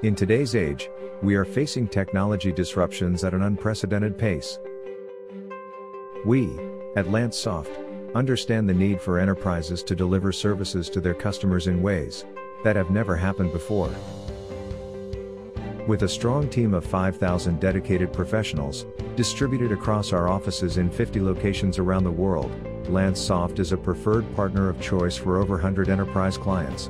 In today's age, we are facing technology disruptions at an unprecedented pace. We, at LanceSoft, understand the need for enterprises to deliver services to their customers in ways that have never happened before. With a strong team of 5,000 dedicated professionals, distributed across our offices in 50 locations around the world, LanceSoft is a preferred partner of choice for over 100 enterprise clients.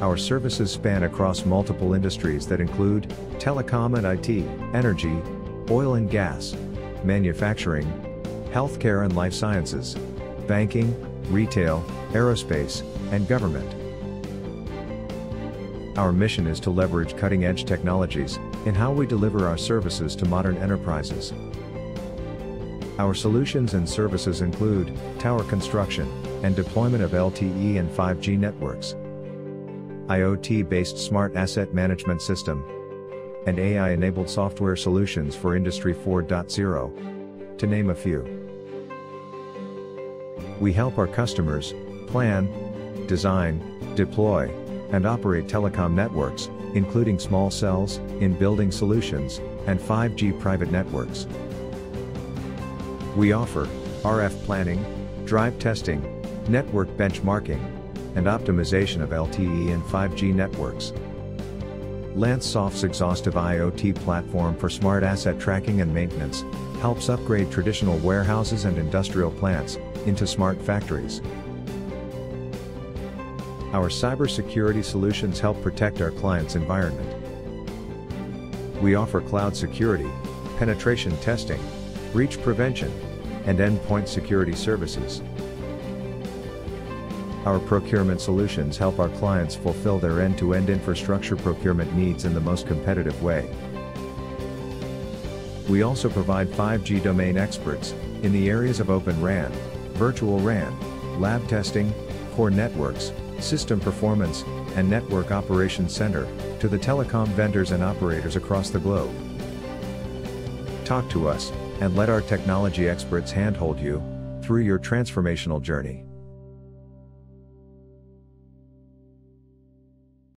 Our services span across multiple industries that include telecom and IT, energy, oil and gas, manufacturing, healthcare and life sciences, banking, retail, aerospace, and government. Our mission is to leverage cutting edge technologies in how we deliver our services to modern enterprises. Our solutions and services include tower construction and deployment of LTE and 5G networks, IoT based smart asset management system, and AI enabled software solutions for Industry 4.0, to name a few. We help our customers plan, design, deploy, and operate telecom networks, including small cells, in building solutions, and 5G private networks. We offer RF planning, drive testing, network benchmarking, and optimization of LTE and 5G networks. LanceSoft's exhaustive IoT platform for smart asset tracking and maintenance helps upgrade traditional warehouses and industrial plants into smart factories. Our cybersecurity solutions help protect our clients' environment. We offer cloud security, penetration testing, breach prevention, and endpoint security services. Our procurement solutions help our clients fulfill their end-to-end infrastructure procurement needs in the most competitive way. We also provide 5G domain experts in the areas of Open RAN, Virtual RAN, lab testing, core networks, system performance, and network operations center to the telecom vendors and operators across the globe. Talk to us and let our technology experts handhold you through your transformational journey.